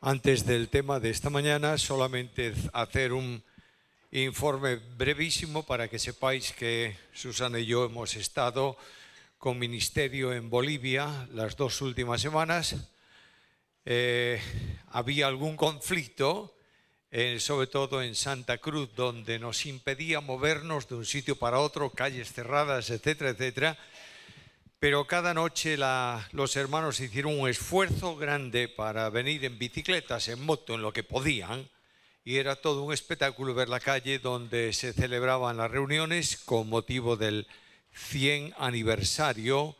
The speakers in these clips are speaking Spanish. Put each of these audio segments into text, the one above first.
Antes del tema de esta mañana, solamente hacer un informe brevísimo para que sepáis que Susana y yo hemos estado con ministerio en Bolivia las dos últimas semanas. Eh, había algún conflicto, eh, sobre todo en Santa Cruz, donde nos impedía movernos de un sitio para otro, calles cerradas, etcétera, etcétera pero cada noche los hermanos hicieron un esfuerzo grande para venir en bicicletas, en moto, en lo que podían, y era todo un espectáculo ver la calle donde se celebraban las reuniones con motivo del 100 aniversario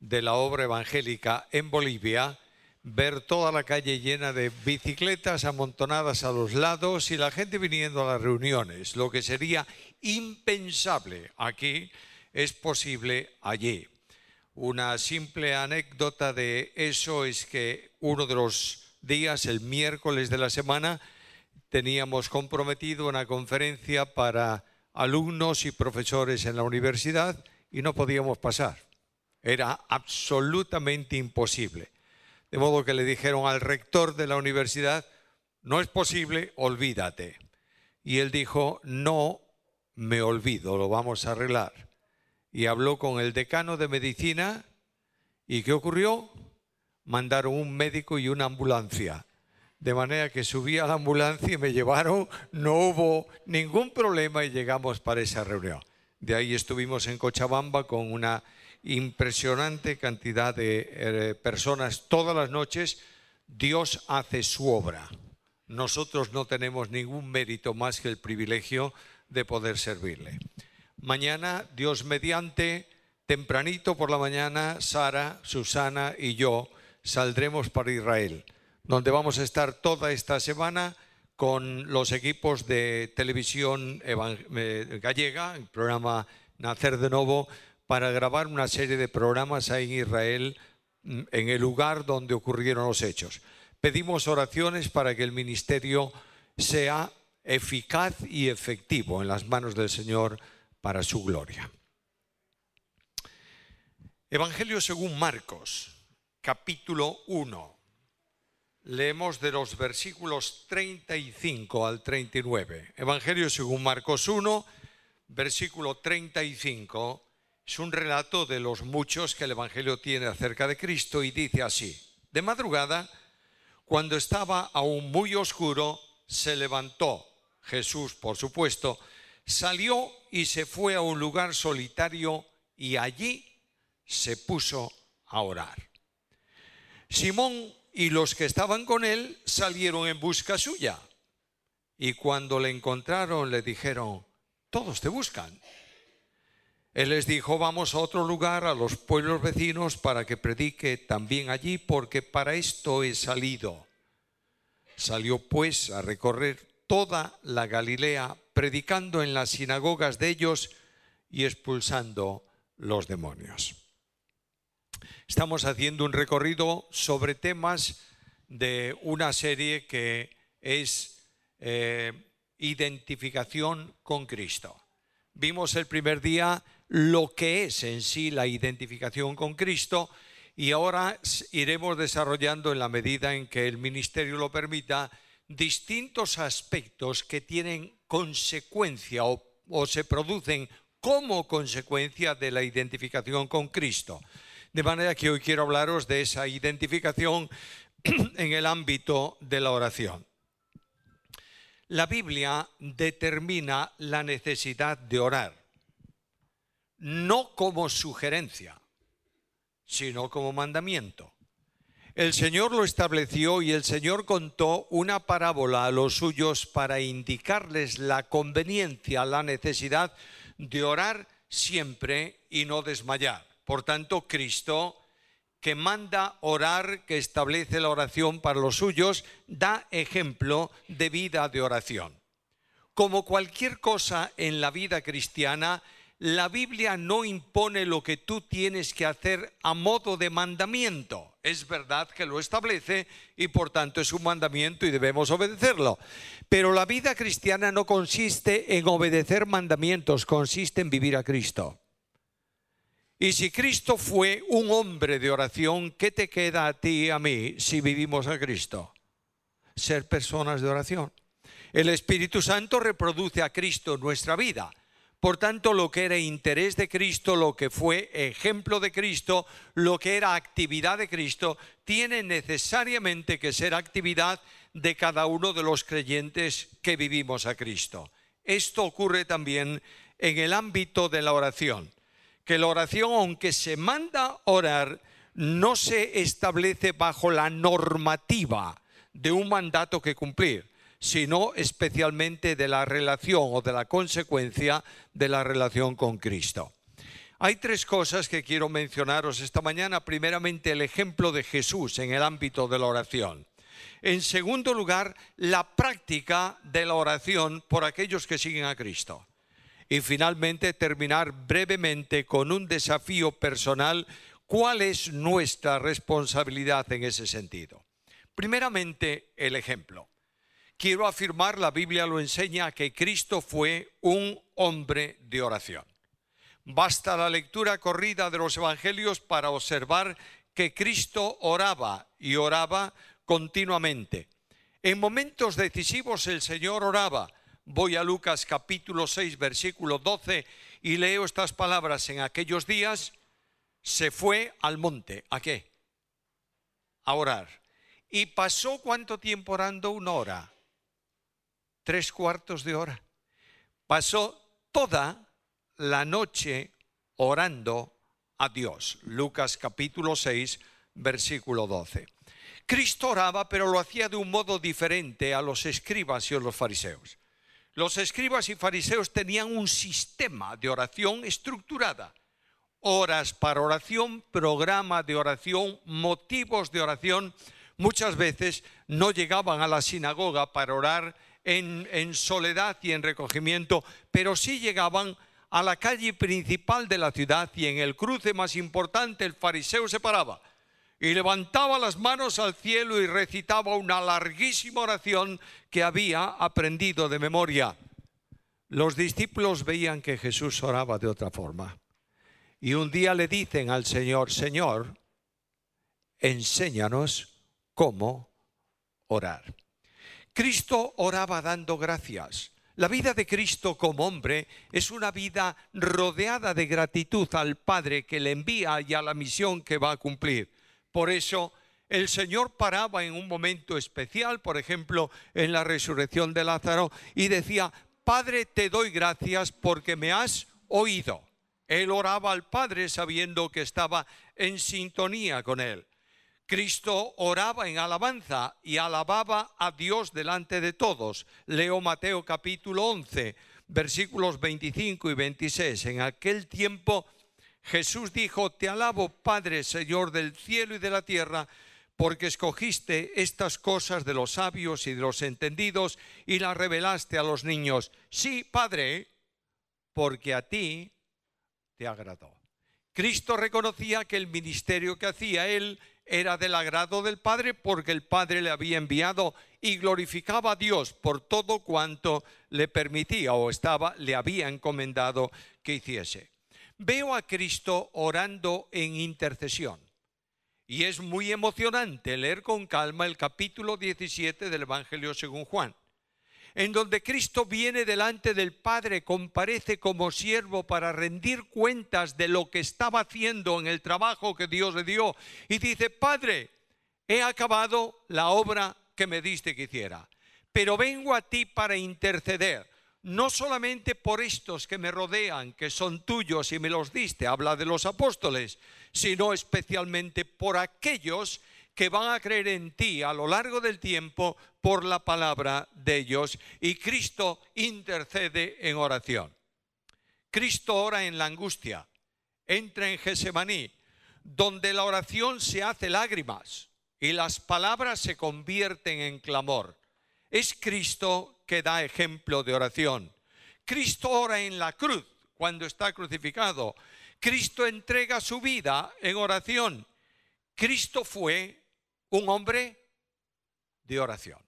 de la obra evangélica en Bolivia, ver toda la calle llena de bicicletas amontonadas a los lados y la gente viniendo a las reuniones. Lo que sería impensable aquí es posible allí. Una simple anécdota de eso es que uno de los días, el miércoles de la semana, teníamos comprometido una conferencia para alumnos y profesores en la universidad y no podíamos pasar. Era absolutamente imposible. De modo que le dijeron al rector de la universidad, no es posible, olvídate. Y él dijo, no me olvido, lo vamos a arreglar y habló con el decano de medicina y ¿qué ocurrió? Mandaron un médico y una ambulancia. De manera que subí a la ambulancia y me llevaron, no hubo ningún problema y llegamos para esa reunión. De ahí estuvimos en Cochabamba con una impresionante cantidad de eh, personas todas las noches. Dios hace su obra. Nosotros no tenemos ningún mérito más que el privilegio de poder servirle. Mañana, Dios mediante, tempranito por la mañana, Sara, Susana y yo saldremos para Israel, donde vamos a estar toda esta semana con los equipos de televisión eh, gallega, el programa Nacer de Nuevo, para grabar una serie de programas ahí en Israel, mm, en el lugar donde ocurrieron los hechos. Pedimos oraciones para que el ministerio sea eficaz y efectivo en las manos del Señor para su gloria. Evangelio según Marcos, capítulo 1. Leemos de los versículos 35 al 39. Evangelio según Marcos 1, versículo 35. Es un relato de los muchos que el Evangelio tiene acerca de Cristo y dice así. De madrugada, cuando estaba aún muy oscuro, se levantó Jesús, por supuesto, salió y se fue a un lugar solitario y allí se puso a orar. Simón y los que estaban con él salieron en busca suya y cuando le encontraron le dijeron, todos te buscan. Él les dijo, vamos a otro lugar, a los pueblos vecinos, para que predique también allí, porque para esto he salido. Salió pues a recorrer toda la Galilea, predicando en las sinagogas de ellos y expulsando los demonios. Estamos haciendo un recorrido sobre temas de una serie que es eh, identificación con Cristo. Vimos el primer día lo que es en sí la identificación con Cristo y ahora iremos desarrollando en la medida en que el ministerio lo permita distintos aspectos que tienen consecuencia o, se producen como consecuencia de la identificación con Cristo. De manera que hoy quiero hablaros de esa identificación en el ámbito de la oración. La Biblia determina la necesidad de orar, no como sugerencia, sino como mandamiento. El Señor lo estableció y el Señor contó una parábola a los suyos para indicarles la conveniencia, la necesidad de orar siempre y no desmayar. Por tanto, Cristo, que manda orar, que establece la oración para los suyos, da ejemplo de vida de oración. Como cualquier cosa en la vida cristiana, la Biblia no impone lo que tú tienes que hacer a modo de mandamiento. Es verdad que lo establece y por tanto es un mandamiento y debemos obedecerlo. Pero la vida cristiana no consiste en obedecer mandamientos, consiste en vivir a Cristo. Y si Cristo fue un hombre de oración, ¿qué te queda a ti y a mí si vivimos a Cristo? ser personas de oración. El Espíritu Santo reproduce a Cristo en nuestra vida. Por tanto, lo que era interés de Cristo, lo que fue ejemplo de Cristo, lo que era actividad de Cristo, tiene necesariamente que ser actividad de cada uno de los creyentes que vivimos a Cristo. Esto ocurre también en el ámbito de la oración, que la oración, aunque se manda orar, no se establece bajo la normativa de un mandato que cumplir sino especialmente de la relación o de la consecuencia de la relación con Cristo. Hay tres cosas que quiero mencionaros esta mañana. Primeramente, el ejemplo de Jesús en el ámbito de la oración. En segundo lugar, la práctica de la oración por aquellos que siguen a Cristo. Y finalmente, terminar brevemente con un desafío personal. ¿Cuál es nuestra responsabilidad en ese sentido? Primeramente, el ejemplo quiero afirmar, la Biblia lo enseña, que Cristo fue un hombre de oración. Basta la lectura corrida de los evangelios para observar que Cristo oraba y oraba continuamente. En momentos decisivos el Señor oraba. Voy a Lucas capítulo 6, versículo 12 y leo estas palabras. En aquellos días se fue al monte. ¿A qué? A orar. ¿Y pasó cuánto tiempo orando? Una hora tres cuartos de hora. Pasó toda la noche orando a Dios. Lucas capítulo 6, versículo 12. Cristo oraba, pero lo hacía de un modo diferente a los escribas y a los fariseos. Los escribas y fariseos tenían un sistema de oración estructurada. Horas para oración, programa de oración, motivos de oración. Muchas veces no llegaban a la sinagoga para orar en, soledad y en recogimiento, pero sí llegaban a la calle principal de la ciudad y en el cruce más importante el fariseo se paraba y levantaba las manos al cielo y recitaba una larguísima oración que había aprendido de memoria. Los discípulos veían que Jesús oraba de otra forma. Y un día le dicen al Señor, Señor, enséñanos cómo orar. Cristo oraba dando gracias. La vida de Cristo como hombre es una vida rodeada de gratitud al Padre que le envía y a la misión que va a cumplir. Por eso el Señor paraba en un momento especial, por ejemplo, en la resurrección de Lázaro, y decía, Padre, te doy gracias porque me has oído. Él oraba al Padre sabiendo que estaba en sintonía con él. Cristo oraba en alabanza y alababa a Dios delante de todos. Leo Mateo capítulo 11, versículos 25 y 26. En aquel tiempo Jesús dijo, Te alabo Padre, Señor del cielo y de la tierra, porque escogiste estas cosas de los sabios y de los entendidos y las revelaste a los niños. Sí, Padre, porque a ti te agradó. Cristo reconocía que el ministerio que hacía él era del agrado del Padre porque el Padre le había enviado y glorificaba a Dios por todo cuanto le permitía o estaba le había encomendado que hiciese. Veo a Cristo orando en intercesión. Y es muy emocionante leer con calma el capítulo 17 del Evangelio según Juan en donde Cristo viene delante del Padre, comparece como siervo para rendir cuentas de lo que estaba haciendo en el trabajo que Dios le dio, y dice, Padre, he acabado la obra que me diste que hiciera, pero vengo a ti para interceder, no solamente por estos que me rodean, que son tuyos y me los diste, habla de los apóstoles, sino especialmente por aquellos que van a creer en ti a lo largo del tiempo por la palabra de ellos y Cristo intercede en oración. Cristo ora en la angustia, entra en Gesemaní, donde la oración se hace lágrimas y las palabras se convierten en clamor. Es Cristo que da ejemplo de oración. Cristo ora en la cruz cuando está crucificado. Cristo entrega su vida en oración. Cristo fue un hombre de oración.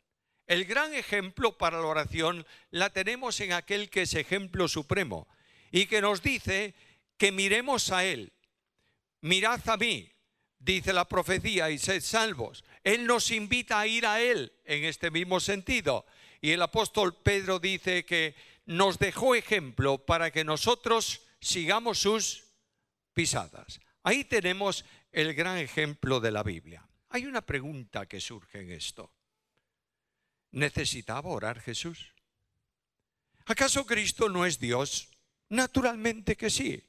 El gran ejemplo para la oración la tenemos en aquel que es ejemplo supremo y que nos dice que miremos a Él. Mirad a mí, dice la profecía, y sed salvos. Él nos invita a ir a Él en este mismo sentido. Y el apóstol Pedro dice que nos dejó ejemplo para que nosotros sigamos sus pisadas. Ahí tenemos el gran ejemplo de la Biblia. Hay una pregunta que surge en esto. ¿Necesitaba orar Jesús? ¿Acaso Cristo no es Dios? Naturalmente que sí.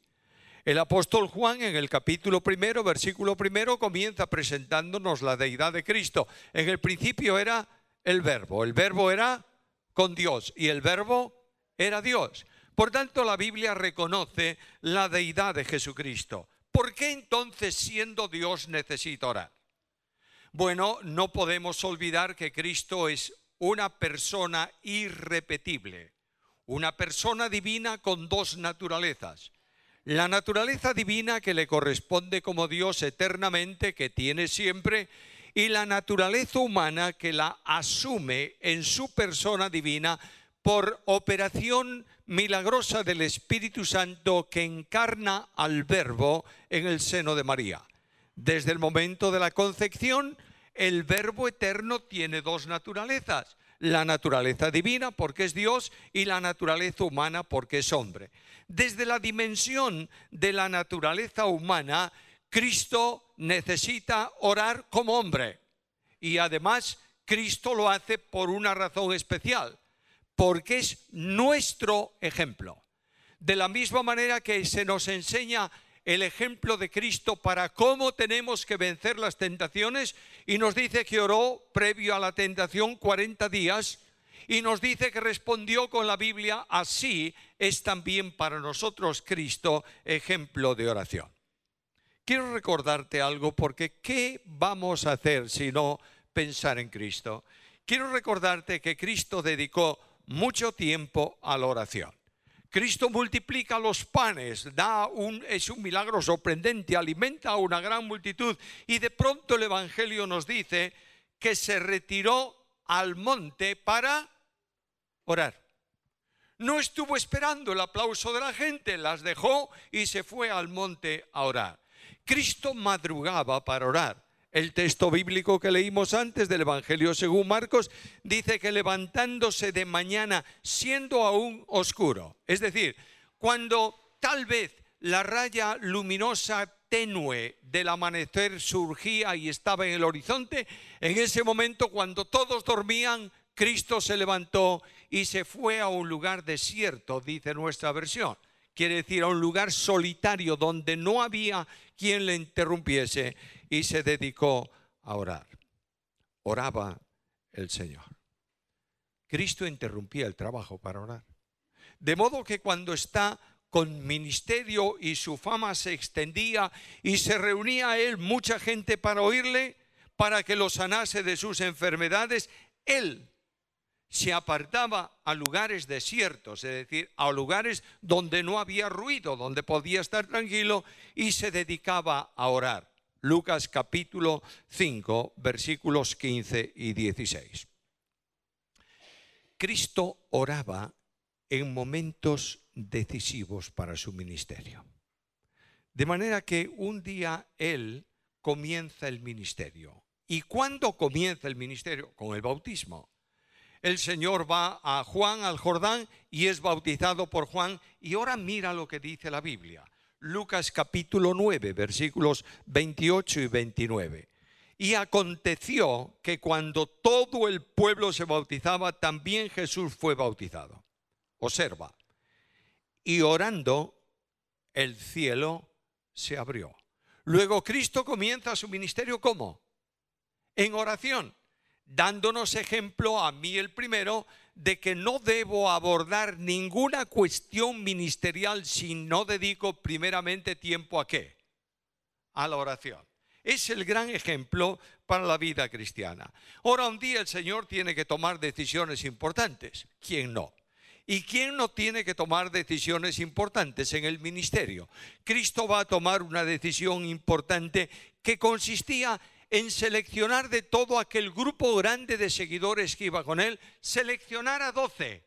El apóstol Juan en el capítulo primero, versículo primero, comienza presentándonos la deidad de Cristo. En el principio era el verbo, el verbo era con Dios y el verbo era Dios. Por tanto, la Biblia reconoce la deidad de Jesucristo. ¿Por qué entonces siendo Dios necesita orar? Bueno, no podemos olvidar que Cristo es una persona irrepetible, una persona divina con dos naturalezas. La naturaleza divina que le corresponde como Dios eternamente, que tiene siempre, y la naturaleza humana que la asume en su persona divina por operación milagrosa del Espíritu Santo que encarna al Verbo en el seno de María. Desde el momento de la concepción, el Verbo eterno tiene dos naturalezas la naturaleza divina porque es Dios y la naturaleza humana porque es hombre. Desde la dimensión de la naturaleza humana, Cristo necesita orar como hombre. Y además, Cristo lo hace por una razón especial, porque es nuestro ejemplo. De la misma manera que se nos enseña el ejemplo de Cristo para cómo tenemos que vencer las tentaciones y nos dice que oró previo a la tentación 40 días y nos dice que respondió con la Biblia, así es también para nosotros Cristo ejemplo de oración. Quiero recordarte algo porque ¿qué vamos a hacer si no pensar en Cristo? Quiero recordarte que Cristo dedicó mucho tiempo a la oración. Cristo multiplica los panes, da un, es un milagro sorprendente, alimenta a una gran multitud y de pronto el Evangelio nos dice que se retiró al monte para orar. No estuvo esperando el aplauso de la gente, las dejó y se fue al monte a orar. Cristo madrugaba para orar. El texto bíblico que leímos antes del Evangelio según Marcos dice que levantándose de mañana siendo aún oscuro, es decir, cuando tal vez la raya luminosa tenue del amanecer surgía y estaba en el horizonte, en ese momento cuando todos dormían, Cristo se levantó y se fue a un lugar desierto, dice nuestra versión. Quiere decir a un lugar solitario donde no había quien le interrumpiese y se dedicó a orar. Oraba el Señor. Cristo interrumpía el trabajo para orar. De modo que cuando está con ministerio y su fama se extendía y se reunía a él mucha gente para oírle, para que lo sanase de sus enfermedades, él se apartaba a lugares desiertos, es decir, a lugares donde no había ruido, donde podía estar tranquilo y se dedicaba a orar. Lucas capítulo 5, versículos 15 y 16. Cristo oraba en momentos decisivos para su ministerio. De manera que un día Él comienza el ministerio. ¿Y cuándo comienza el ministerio? Con el bautismo. El Señor va a Juan, al Jordán, y es bautizado por Juan. Y ahora mira lo que dice la Biblia. Lucas capítulo 9, versículos 28 y 29. Y aconteció que cuando todo el pueblo se bautizaba, también Jesús fue bautizado. Observa. Y orando, el cielo se abrió. Luego Cristo comienza su ministerio ¿cómo? En oración, dándonos ejemplo a mí el primero de que no debo abordar ninguna cuestión ministerial si no dedico primeramente tiempo a qué? A la oración. Es el gran ejemplo para la vida cristiana. Ahora un día el Señor tiene que tomar decisiones importantes. ¿Quién no? ¿Y quién no tiene que tomar decisiones importantes en el ministerio? Cristo va a tomar una decisión importante que consistía en seleccionar de todo aquel grupo grande de seguidores que iba con él, seleccionar a doce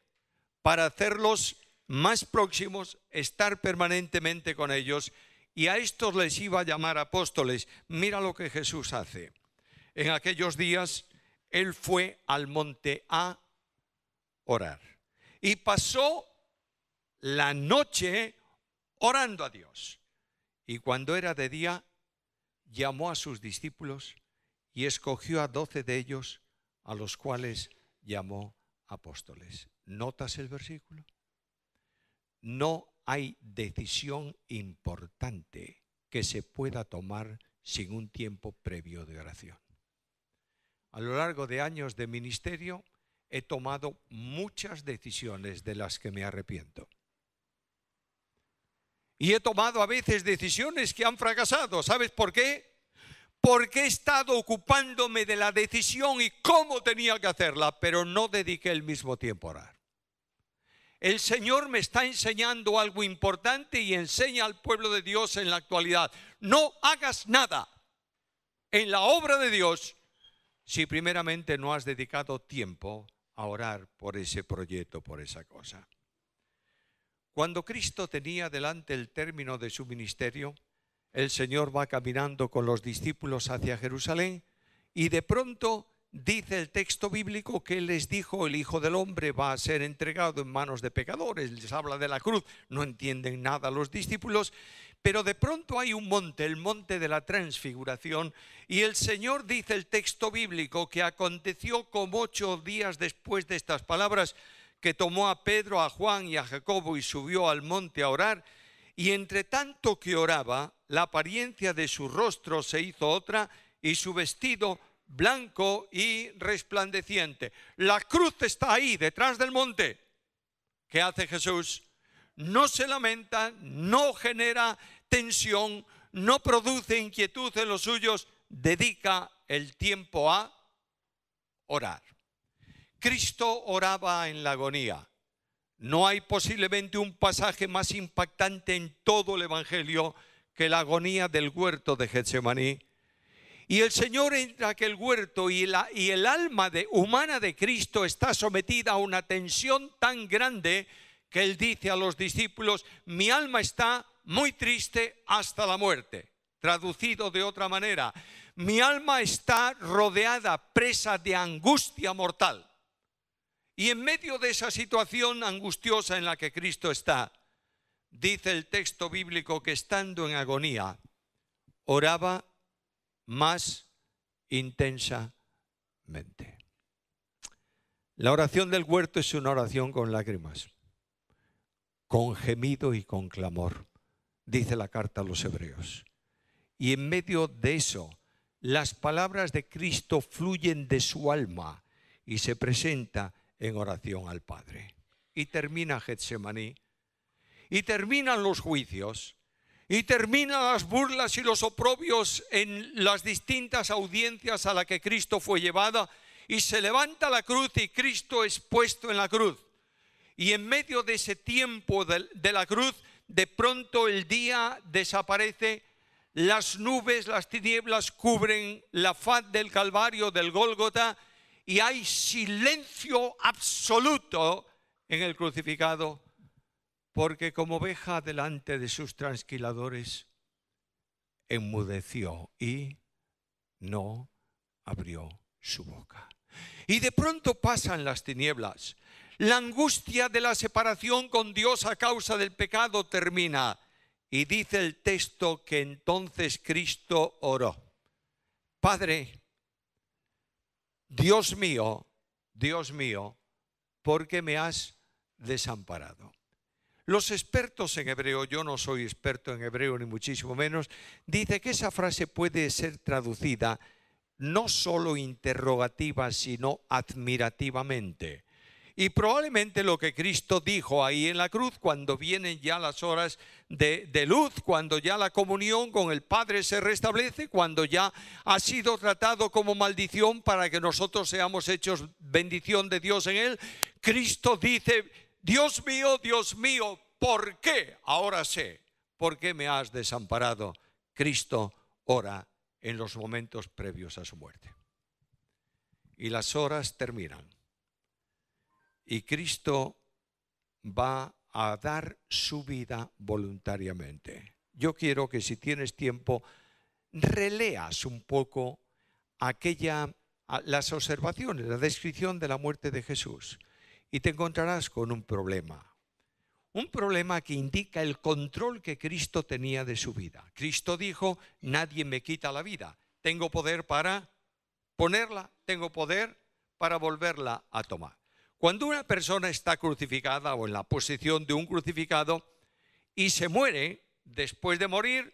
para hacerlos más próximos, estar permanentemente con ellos y a estos les iba a llamar apóstoles. Mira lo que Jesús hace. en aquellos días, él fue al monte a orar. Y pasó la noche orando a Dios. Y cuando era de día, llamó a sus discípulos y escogió a doce de ellos, a los cuales llamó apóstoles. ¿Notas el versículo? No hay decisión importante que se pueda tomar sin un tiempo previo de oración. A lo largo de años de ministerio he tomado muchas decisiones de las que me arrepiento. Y he tomado a veces decisiones que han fracasado. ¿Sabes por qué? Porque he estado ocupándome de la decisión y cómo tenía que hacerla, pero no dediqué el mismo tiempo a orar. El Señor me está enseñando algo importante y enseña al pueblo de Dios en la actualidad. No hagas nada en la obra de Dios si primeramente no has dedicado tiempo a orar por ese proyecto, por esa cosa. Cuando Cristo tenía delante el término de su ministerio, el Señor va caminando con los discípulos hacia Jerusalén y de pronto dice el texto bíblico que les dijo el Hijo del Hombre va a ser entregado en manos de pecadores, les habla de la cruz, no entienden nada los discípulos, pero de pronto hay un monte, el monte de la transfiguración, y el Señor dice el texto bíblico que aconteció como ocho días después de estas palabras, que tomó a Pedro, a Juan y a Jacobo y subió al monte a orar, y entre tanto que oraba, la apariencia de su rostro se hizo otra y su vestido blanco y resplandeciente. La cruz está ahí, detrás del monte. ¿Qué hace Jesús? No se lamenta, no genera tensión, no produce inquietud en los suyos, dedica el tiempo a orar. Cristo oraba en la agonía. No hay posiblemente un pasaje más impactante en todo el Evangelio que la agonía del huerto de Getsemaní. Y el Señor entra aquel huerto y, y el alma de, humana de Cristo está sometida a una tensión tan grande que Él dice a los discípulos, mi alma está muy triste hasta la muerte. Traducido de otra manera, mi alma está rodeada, presa de angustia mortal. Y en medio de esa situación angustiosa en la que Cristo está, dice el texto bíblico que estando en agonía, oraba más intensamente. La oración del huerto es una oración con lágrimas, con gemido y con clamor, dice la carta a los hebreos. Y en medio de eso, las palabras de Cristo fluyen de su alma y se presenta en oración al Padre. Y termina Getsemaní, y terminan los juicios, y terminan las burlas y los oprobios en las distintas audiencias a las que Cristo fue llevada, y se levanta la cruz y Cristo es puesto en la cruz. Y en medio de ese tiempo de, de la cruz, de pronto el día desaparece, las nubes, las tinieblas cubren la faz del Calvario, del Gólgota, y hay silencio absoluto en el crucificado, porque como oveja delante de sus transquiladores, enmudeció y no abrió su boca. Y de pronto pasan las tinieblas. La angustia de la separación con Dios a causa del pecado termina. Y dice el texto que entonces Cristo oró. Padre, Dios mío, Dios mío, ¿por qué me has desamparado? Los expertos en hebreo, yo no soy experto en hebreo ni muchísimo menos, dice que esa frase puede ser traducida no solo interrogativa, sino admirativamente. Y probablemente lo que Cristo dijo ahí en la cruz, cuando vienen ya las horas de, luz, cuando ya la comunión con el Padre se restablece, cuando ya ha sido tratado como maldición para que nosotros seamos hechos bendición de Dios en Él, Cristo dice, Dios mío, Dios mío, ¿por qué? Ahora sé, ¿por qué me has desamparado? Cristo ora en los momentos previos a su muerte. Y las horas terminan y Cristo va a dar su vida voluntariamente. Yo quiero que si tienes tiempo, releas un poco aquella, las observaciones, la descripción de la muerte de Jesús y te encontrarás con un problema. Un problema que indica el control que Cristo tenía de su vida. Cristo dijo, nadie me quita la vida. Tengo poder para ponerla, tengo poder para volverla a tomar. Cuando una persona está crucificada o en la posición de un crucificado y se muere, después de morir,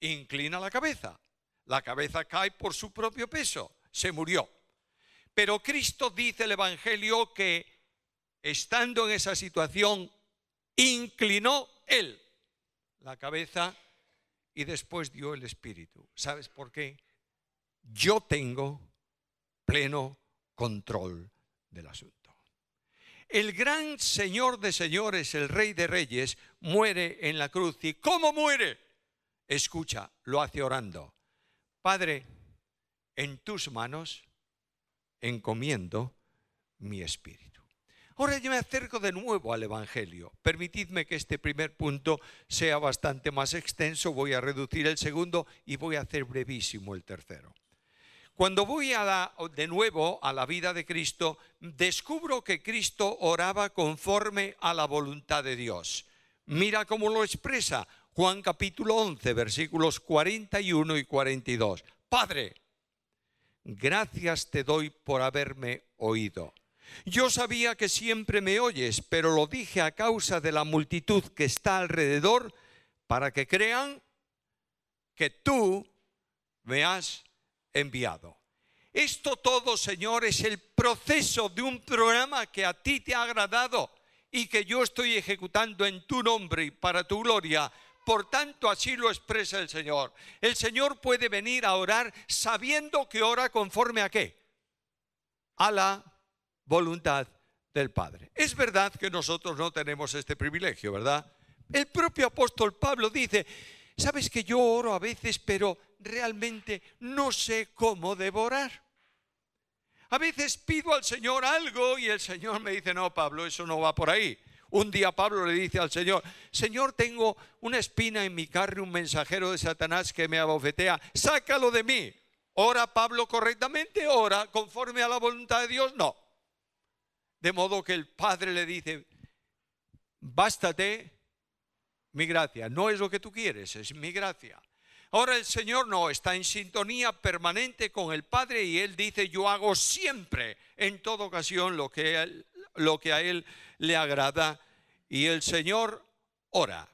inclina la cabeza. La cabeza cae por su propio peso, se murió. Pero Cristo dice el Evangelio que estando en esa situación, inclinó él la cabeza y después dio el espíritu. ¿Sabes por qué? Yo tengo pleno control del asunto. El gran Señor de señores, el Rey de reyes, muere en la cruz. ¿Y cómo muere? Escucha, lo hace orando. Padre, en tus manos encomiendo mi espíritu. Ahora yo me acerco de nuevo al Evangelio. Permitidme que este primer punto sea bastante más extenso. Voy a reducir el segundo y voy a hacer brevísimo el tercero. Cuando voy de nuevo a la vida de Cristo, descubro que Cristo oraba conforme a la voluntad de Dios. Mira cómo lo expresa Juan capítulo 11, versículos 41 y 42. Padre, gracias te doy por haberme oído. Yo sabía que siempre me oyes, pero lo dije a causa de la multitud que está alrededor, para que crean que tú me has enviado. Esto todo, Señor, es el proceso de un programa que a ti te ha agradado y que yo estoy ejecutando en tu nombre y para tu gloria. Por tanto, así lo expresa el Señor. El Señor puede venir a orar sabiendo que ora conforme a qué? A la voluntad del Padre. Es verdad que nosotros no tenemos este privilegio, ¿verdad? El propio apóstol Pablo dice, sabes que yo oro a veces, pero realmente no sé cómo devorar. A veces pido al Señor algo y el Señor me dice, no, Pablo, eso no va por ahí. Un día Pablo le dice al Señor, Señor, tengo una espina en mi carne, un mensajero de Satanás que me abofetea, sácalo de mí. ¿Ora Pablo correctamente? ¿Ora conforme a la voluntad de Dios? No. De modo que el Padre le dice, bástate mi gracia. No es lo que tú quieres, es mi gracia. Ahora el Señor no, está en sintonía permanente con el Padre y Él dice, yo hago siempre, en toda ocasión, lo que, lo que a Él le agrada. Y el Señor ora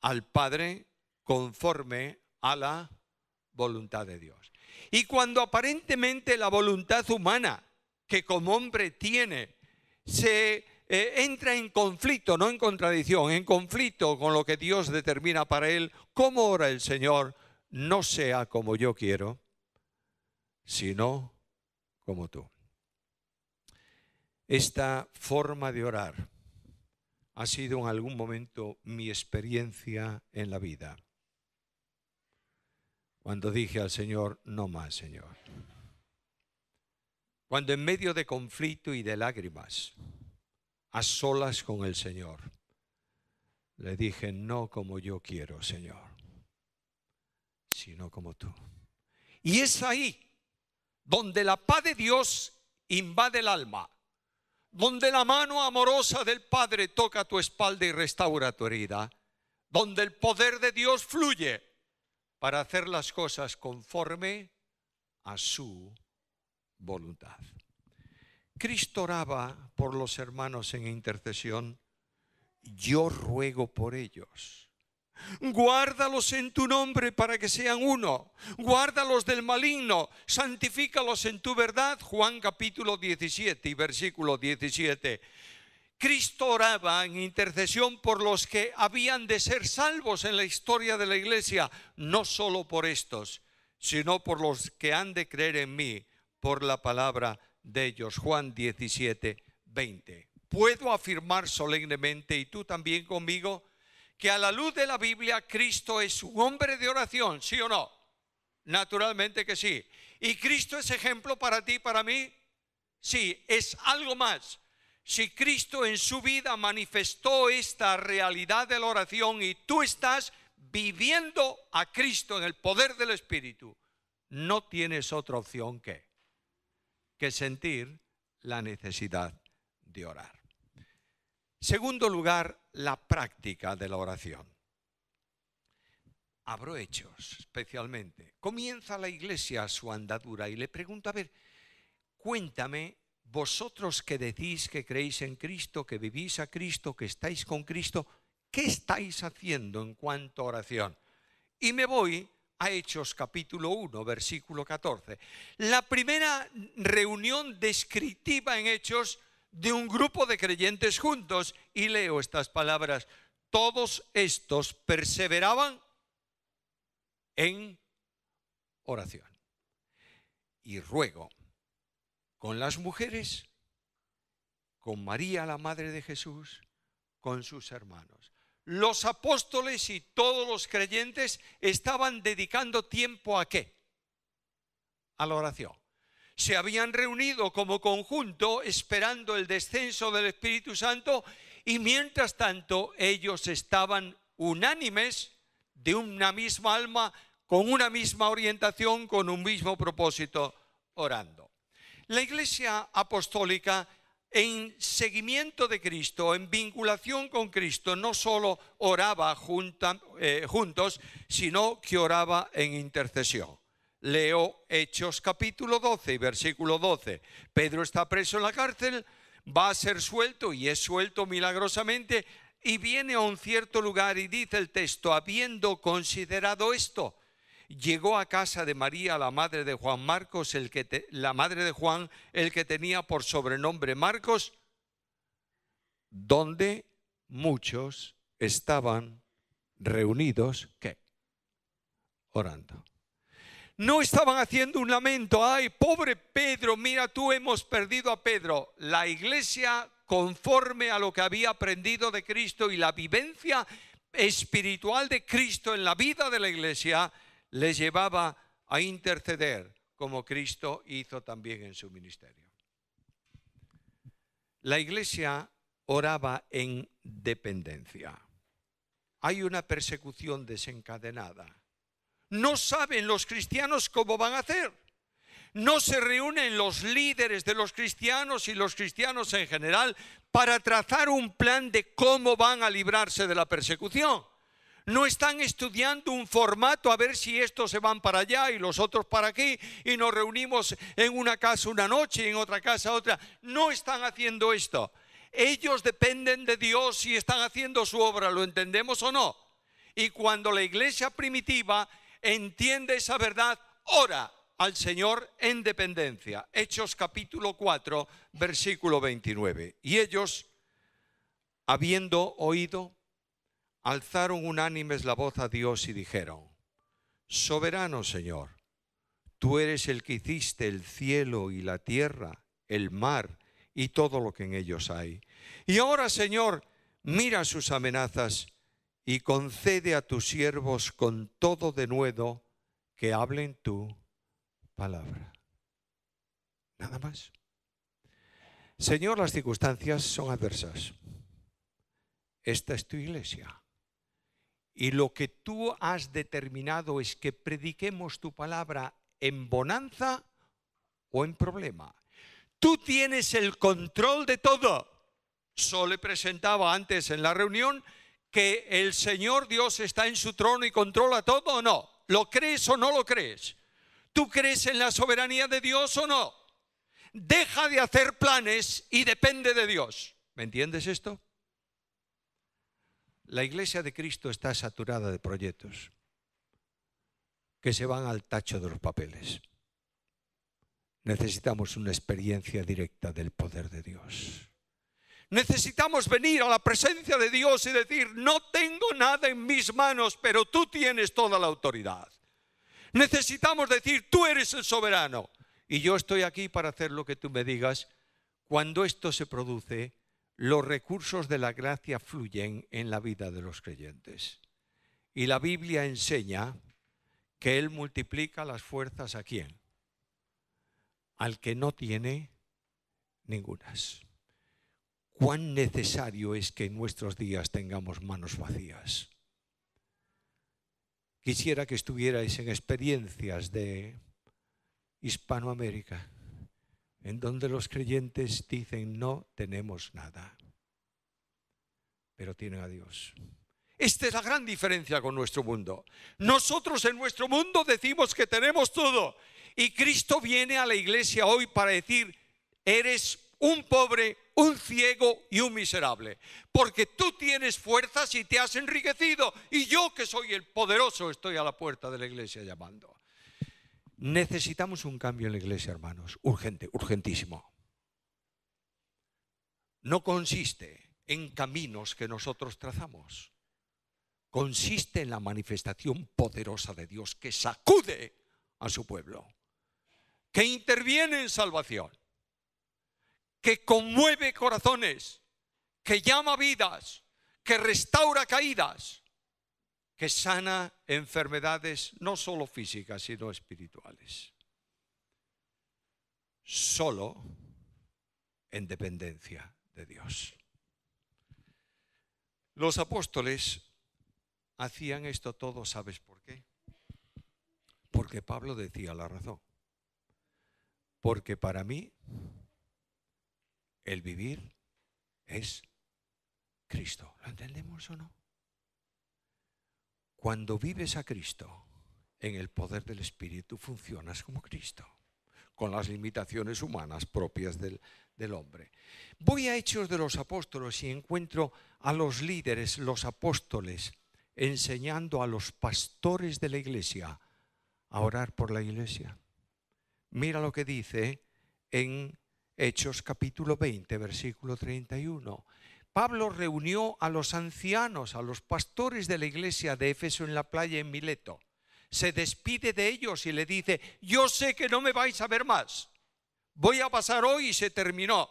al Padre conforme a la voluntad de Dios. Y cuando aparentemente la voluntad humana que como hombre tiene se eh, entra en conflicto, no en contradicción, en conflicto con lo que Dios determina para él, ¿cómo ora el Señor? No sea como yo quiero, sino como tú. Esta forma de orar ha sido en algún momento mi experiencia en la vida. Cuando dije al Señor, no más, Señor. Cuando en medio de conflicto y de lágrimas, a solas con el Señor. Le dije, no como yo quiero, Señor, sino como tú. Y es ahí donde la paz de Dios invade el alma, donde la mano amorosa del Padre toca tu espalda y restaura tu herida, donde el poder de Dios fluye para hacer las cosas conforme a su voluntad. Cristo oraba por los hermanos en intercesión. Yo ruego por ellos. Guárdalos en tu nombre para que sean uno. Guárdalos del maligno. Santifícalos en tu verdad. Juan capítulo 17 y versículo 17. Cristo oraba en intercesión por los que habían de ser salvos en la historia de la iglesia, no solo por estos, sino por los que han de creer en mí por la palabra de ellos. Juan 17, 20. Puedo afirmar solemnemente, y tú también conmigo, que a la luz de la Biblia Cristo es un hombre de oración, ¿sí o no? Naturalmente que sí. ¿Y Cristo es ejemplo para ti, para mí? Sí, es algo más. Si Cristo en su vida manifestó esta realidad de la oración y tú estás viviendo a Cristo en el poder del Espíritu, no tienes otra opción que, que sentir la necesidad de orar. Segundo lugar, la práctica de la oración. Abro hechos especialmente. Comienza la iglesia su andadura y le pregunto, a ver, cuéntame, vosotros que decís que creéis en Cristo, que vivís a Cristo, que estáis con Cristo, ¿qué estáis haciendo en cuanto a oración? Y me voy a Hechos capítulo 1, versículo 14. La primera reunión descriptiva en Hechos de un grupo de creyentes juntos. Y leo estas palabras. Todos estos perseveraban en oración. Y ruego con las mujeres, con María, la Madre de Jesús, con sus hermanos los apóstoles y todos los creyentes estaban dedicando tiempo a qué? A la oración. Se habían reunido como conjunto esperando el descenso del Espíritu Santo y mientras tanto ellos estaban unánimes de una misma alma, con una misma orientación, con un mismo propósito, orando. La Iglesia Apostólica en seguimiento de Cristo, en vinculación con Cristo, no solo oraba eh, juntos, sino que oraba en intercesión. Leo Hechos capítulo 12 y versículo 12. Pedro está preso en la cárcel, va a ser suelto y es suelto milagrosamente y viene a un cierto lugar y dice el texto, habiendo considerado esto, llegó a casa de María, la madre de Juan Marcos, el que la madre de Juan, el que tenía por sobrenombre Marcos, donde muchos estaban reunidos, ¿qué? Orando. No estaban haciendo un lamento, ay, pobre Pedro, mira tú hemos perdido a Pedro. La iglesia, conforme a lo que había aprendido de Cristo y la vivencia espiritual de Cristo en la vida de la iglesia, les llevaba a interceder como Cristo hizo también en su ministerio. La iglesia oraba en dependencia. Hay una persecución desencadenada. No saben los cristianos cómo van a hacer. No se reúnen los líderes de los cristianos y los cristianos en general para trazar un plan de cómo van a librarse de la persecución no están estudiando un formato a ver si estos se van para allá y los otros para aquí y nos reunimos en una casa una noche y en otra casa otra. No están haciendo esto. Ellos dependen de Dios y están haciendo su obra, ¿lo entendemos o no? Y cuando la iglesia primitiva entiende esa verdad, ora al Señor en dependencia. Hechos capítulo 4, versículo 29. Y ellos, habiendo oído, alzaron unánimes la voz a Dios y dijeron, Soberano Señor, tú eres el que hiciste el cielo y la tierra, el mar y todo lo que en ellos hay. Y ahora, Señor, mira sus amenazas y concede a tus siervos con todo denuedo que hablen tu palabra. Nada más. Señor, las circunstancias son adversas. Esta es tu iglesia. Y lo que tú has determinado es que prediquemos tu palabra en bonanza o en problema. Tú tienes el control de todo. Solo presentaba antes en la reunión que el Señor Dios está en su trono y controla todo o no. ¿Lo crees o no lo crees? ¿Tú crees en la soberanía de Dios o no? Deja de hacer planes y depende de Dios. ¿Me entiendes esto? La iglesia de Cristo está saturada de proyectos que se van al tacho de los papeles. Necesitamos una experiencia directa del poder de Dios. Necesitamos venir a la presencia de Dios y decir, no tengo nada en mis manos, pero tú tienes toda la autoridad. Necesitamos decir, tú eres el soberano y yo estoy aquí para hacer lo que tú me digas. Cuando esto se produce, los recursos de la gracia fluyen en la vida de los creyentes. Y la Biblia enseña que Él multiplica las fuerzas a quién? Al que no tiene ningunas. Cuán necesario es que en nuestros días tengamos manos vacías. Quisiera que estuvierais en experiencias de Hispanoamérica, en donde los creyentes dicen no tenemos nada, pero tienen a Dios. Esta es la gran diferencia con nuestro mundo. Nosotros en nuestro mundo decimos que tenemos todo y Cristo viene a la iglesia hoy para decir, eres un pobre, un ciego y un miserable. Porque tú tienes fuerzas y te has enriquecido. Y yo que soy el poderoso estoy a la puerta de la iglesia llamando. Necesitamos un cambio en la iglesia, hermanos. Urgente, urgentísimo. No consiste en caminos que nosotros trazamos. Consiste en la manifestación poderosa de Dios que sacude a su pueblo, que interviene en salvación que conmueve corazones, que llama vidas, que restaura caídas, que sana enfermedades no solo físicas, sino espirituales. Solo en dependencia de Dios. Los apóstoles hacían esto todo, ¿sabes por qué? Porque Pablo decía la razón. Porque para mí el vivir es Cristo. ¿Lo entendemos o no? Cuando vives a Cristo en el poder del Espíritu, funcionas como Cristo, con las limitaciones humanas propias del, hombre. Voy a Hechos de los Apóstoles y encuentro a los líderes, los apóstoles, enseñando a los pastores de la iglesia a orar por la iglesia. Mira lo que dice en Hechos capítulo 20, versículo 31. Pablo reunió a los ancianos, a los pastores de la iglesia de Éfeso en la playa en Mileto. Se despide de ellos y le dice, yo sé que no me vais a ver más. Voy a pasar hoy y se terminó.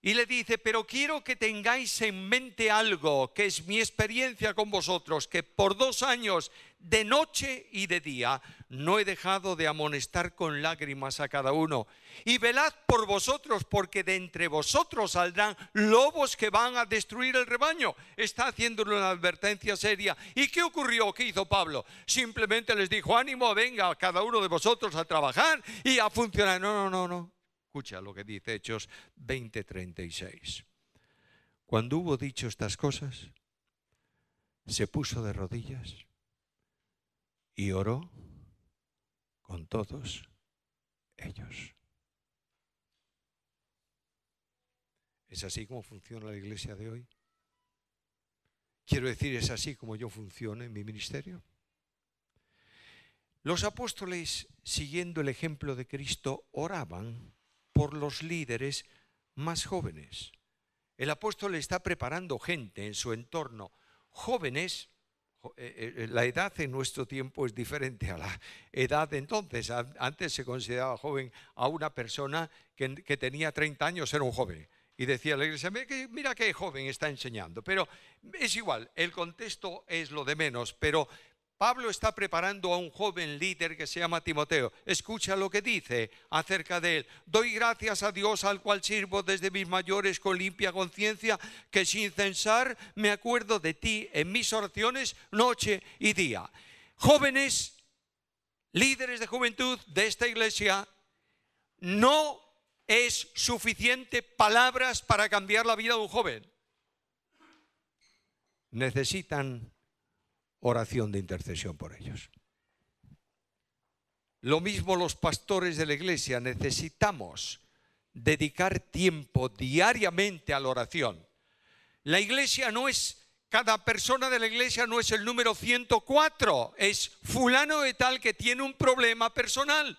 Y le dice, pero quiero que tengáis en mente algo, que es mi experiencia con vosotros, que por dos años, de noche y de día, no he dejado de amonestar con lágrimas a cada uno. Y velad por vosotros, porque de entre vosotros saldrán lobos que van a destruir el rebaño. Está haciéndole una advertencia seria. ¿Y qué ocurrió? ¿Qué hizo Pablo? Simplemente les dijo, ánimo, venga cada uno de vosotros a trabajar y a funcionar. No, no, no, no. Escucha lo que dice Hechos 20:36. Cuando hubo dicho estas cosas, se puso de rodillas y oró con todos ellos. ¿Es así como funciona la iglesia de hoy? Quiero decir, ¿es así como yo funciono en mi ministerio? Los apóstoles, siguiendo el ejemplo de Cristo, oraban por los líderes más jóvenes. El apóstol está preparando gente en su entorno, jóvenes. Eh, eh, la edad en nuestro tiempo es diferente a la edad de entonces. Antes se consideraba joven a una persona que, tenía 30 años, era un joven. Y decía la iglesia, mira qué joven está enseñando. Pero es igual, el contexto es lo de menos. Pero Pablo está preparando a un joven líder que se llama Timoteo. Escucha lo que dice acerca de él. Doy gracias a Dios al cual sirvo desde mis mayores con limpia conciencia, que sin censar me acuerdo de ti en mis oraciones noche y día. Jóvenes, líderes de juventud de esta iglesia, no es suficiente palabras para cambiar la vida de un joven. Necesitan oración de intercesión por ellos. Lo mismo los pastores de la iglesia necesitamos dedicar tiempo diariamente a la oración. La iglesia no es, cada persona de la iglesia no es el número 104, es fulano de tal que tiene un problema personal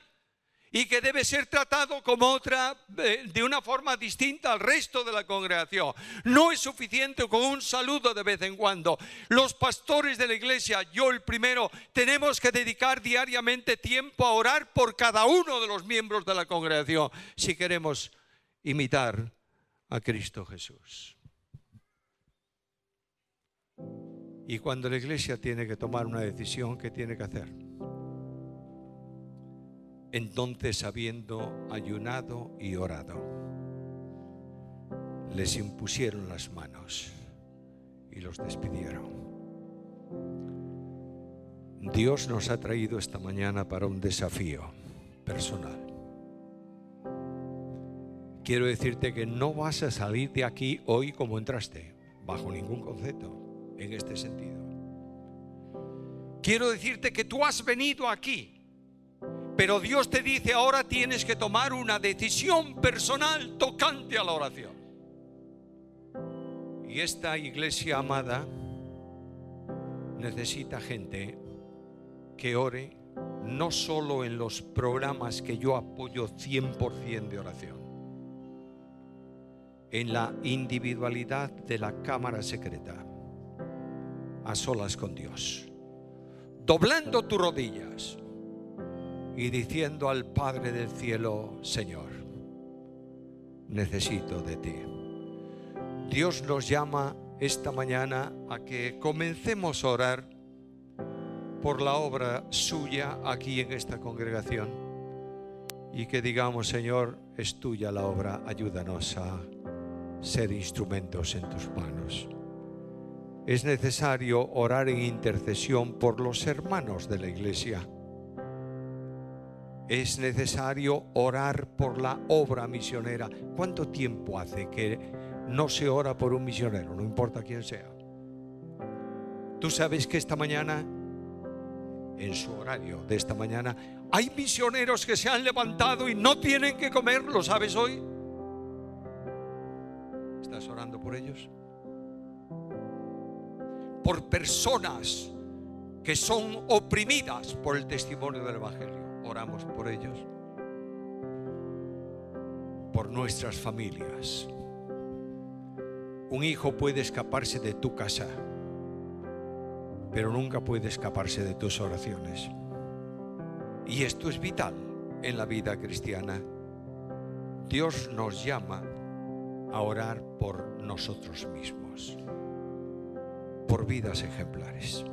y que debe ser tratado como otra, eh, de una forma distinta al resto de la congregación. No es suficiente con un saludo de vez en cuando. Los pastores de la iglesia, yo el primero, tenemos que dedicar diariamente tiempo a orar por cada uno de los miembros de la congregación si queremos imitar a Cristo Jesús. Y cuando la iglesia tiene que tomar una decisión, ¿qué tiene que hacer? Entonces, habiendo ayunado y orado, les impusieron las manos y los despidieron. Dios nos ha traído esta mañana para un desafío personal. Quiero decirte que no vas a salir de aquí hoy como entraste, bajo ningún concepto, en este sentido. Quiero decirte que tú has venido aquí, pero Dios te dice ahora tienes que tomar una decisión personal tocante a la oración. Y esta iglesia amada necesita gente que ore no solo en los programas que yo apoyo 100% de oración, en la individualidad de la cámara secreta, a solas con Dios, doblando tus rodillas y diciendo al Padre del cielo, Señor, necesito de ti. Dios nos llama esta mañana a que comencemos a orar por la obra suya aquí en esta congregación y que digamos, Señor, es tuya la obra, ayúdanos a ser instrumentos en tus manos. Es necesario orar en intercesión por los hermanos de la iglesia. Es necesario orar por la obra misionera. ¿Cuánto tiempo hace que no se ora por un misionero, no importa quién sea. Tú sabes que esta mañana, en su horario de esta mañana, hay misioneros que se han levantado y no tienen que comer, ¿lo sabes hoy? ¿Estás orando por ellos? Por personas que son oprimidas por el testimonio del Evangelio. Oramos por ellos. Por nuestras familias un hijo puede escaparse de tu casa, pero nunca puede escaparse de tus oraciones. Y esto es vital en la vida cristiana. Dios nos llama a orar por nosotros mismos, por vidas ejemplares.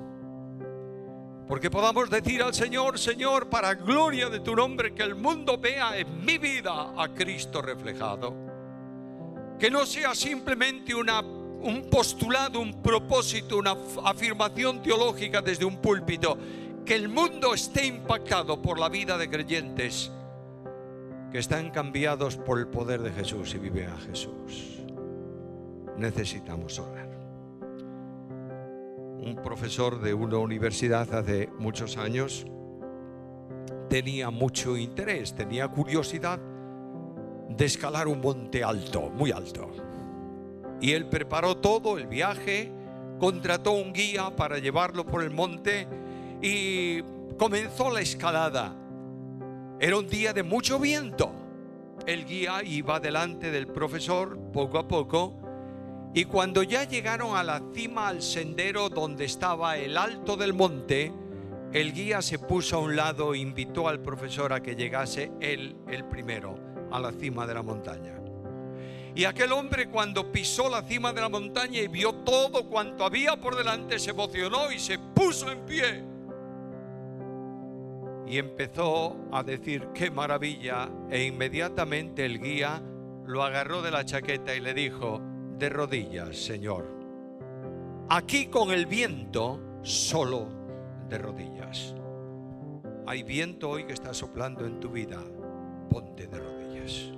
Porque podamos decir al Señor, Señor, para gloria de tu nombre, que el mundo vea en mi vida a Cristo reflejado que no sea simplemente una, un postulado, un propósito, una afirmación teológica desde un púlpito, que el mundo esté impactado por la vida de creyentes que están cambiados por el poder de Jesús y viven a Jesús. Necesitamos orar. Un profesor de una universidad hace muchos años tenía mucho interés, tenía curiosidad de escalar un monte alto, muy alto. Y él preparó todo el viaje, contrató un guía para llevarlo por el monte y comenzó la escalada. Era un día de mucho viento. El guía iba delante del profesor poco a poco y cuando ya llegaron a la cima al sendero donde estaba el alto del monte, el guía se puso a un lado e invitó al profesor a que llegase él el primero a la cima de la montaña. Y aquel hombre cuando pisó la cima de la montaña y vio todo cuanto había por delante, se emocionó y se puso en pie. Y empezó a decir, qué maravilla. E inmediatamente el guía lo agarró de la chaqueta y le dijo, de rodillas, Señor. Aquí con el viento, solo de rodillas. Hay viento hoy que está soplando en tu vida. Ponte de rodillas.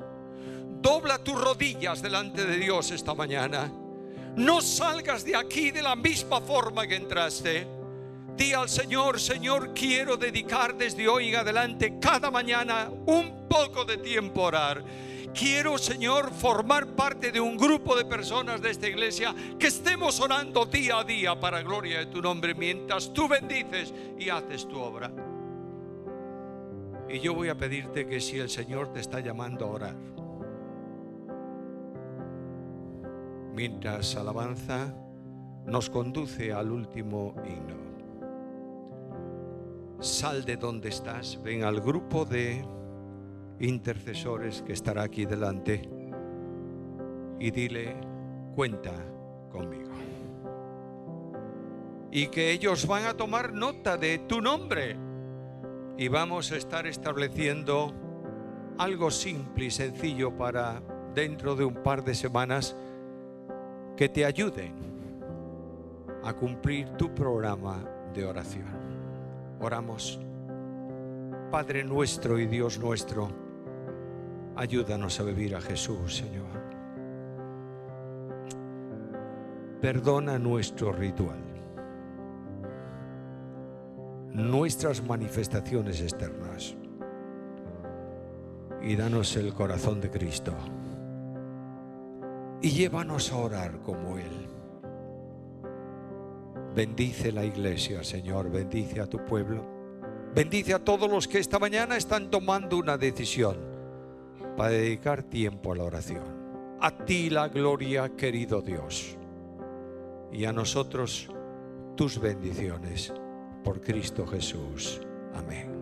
Dobla tus rodillas delante de Dios esta mañana. No salgas de aquí de la misma forma que entraste. Di al Señor, Señor, quiero dedicar desde hoy en adelante cada mañana un poco de tiempo a orar. Quiero, Señor, formar parte de un grupo de personas de esta iglesia que estemos orando día a día para gloria de tu nombre mientras tú bendices y haces tu obra. Y yo voy a pedirte que si el Señor te está llamando a orar, mientras alabanza nos conduce al último himno. Sal de donde estás, ven al grupo de intercesores que estará aquí delante y dile, cuenta conmigo. Y que ellos van a tomar nota de tu nombre y vamos a estar estableciendo algo simple y sencillo para dentro de un par de semanas que te ayuden a cumplir tu programa de oración. Oramos. Padre nuestro y Dios nuestro, ayúdanos a vivir a Jesús, Señor. Perdona nuestro ritual, nuestras manifestaciones externas y danos el corazón de Cristo. Y llévanos a orar como Él. Bendice la iglesia, Señor, bendice a tu pueblo. Bendice a todos los que esta mañana están tomando una decisión para dedicar tiempo a la oración. A ti la gloria, querido Dios. Y a nosotros tus bendiciones por Cristo Jesús. Amén.